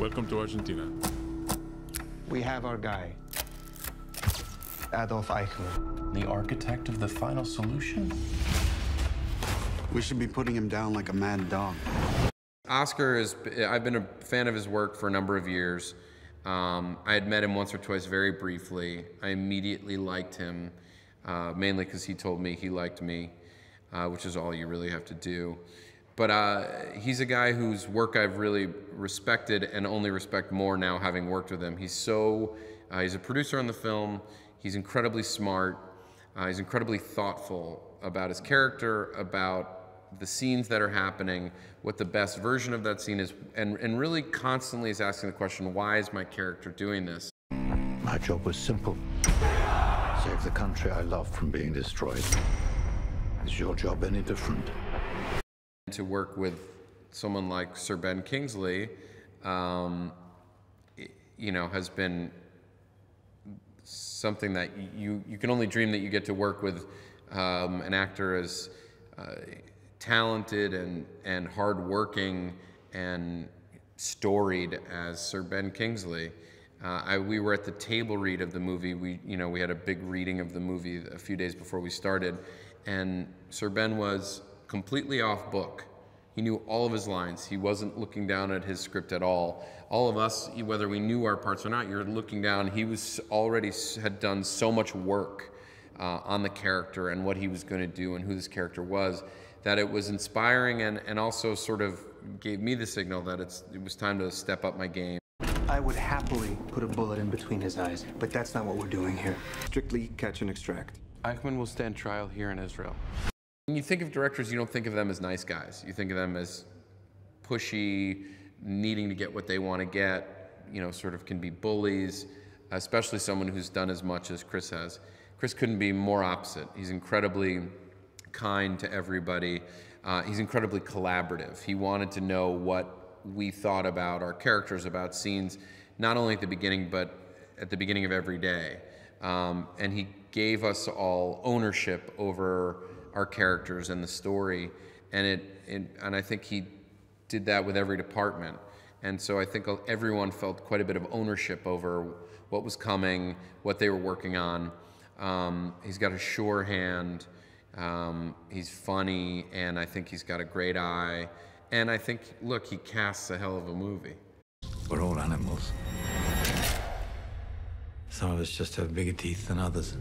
Welcome to Argentina. We have our guy, Adolf Eichmann. The architect of the final solution? We should be putting him down like a mad dog. Oscar Isaac, I've been a fan of his work for a number of years. Um, I had met him once or twice very briefly. I immediately liked him, uh, mainly because he told me he liked me, uh, which is all you really have to do. But uh, he's a guy whose work I've really respected and only respect more now having worked with him. He's so, uh, he's a producer on the film, he's incredibly smart, uh, he's incredibly thoughtful about his character, about the scenes that are happening, what the best version of that scene is, and, and really constantly is asking the question, why is my character doing this? My job was simple. Save the country I love from being destroyed. Is your job any different? To work with someone like Sir Ben Kingsley, um, you know, has been something that you, you can only dream that you get to work with um, an actor as uh, talented and, and hardworking and storied as Sir Ben Kingsley. Uh, I, we were at the table read of the movie. We, you know, we had a big reading of the movie a few days before we started, and Sir Ben was completely off book. He knew all of his lines. He wasn't looking down at his script at all. All of us, whether we knew our parts or not, you're looking down. He was already had done so much work uh, on the character and what he was going to do and who this character was that it was inspiring and, and also sort of gave me the signal that it's, it was time to step up my game. I would happily put a bullet in between his eyes, but that's not what we're doing here. Strictly catch and extract. Eichmann will stand trial here in Israel. When you think of directors, you don't think of them as nice guys. You think of them as pushy, needing to get what they want to get, you know, sort of can be bullies, especially someone who's done as much as Chris has. Chris couldn't be more opposite. He's incredibly kind to everybody. Uh, he's incredibly collaborative. He wanted to know what we thought about our characters, about scenes, not only at the beginning, but at the beginning of every day. Um, and he gave us all ownership over our characters and the story. And it, it, and I think he did that with every department. And so I think everyone felt quite a bit of ownership over what was coming, what they were working on. Um, he's got a sure hand. Um, he's funny, and I think he's got a great eye. And I think, look, he casts a hell of a movie. We're all animals. Some of us just have bigger teeth than others.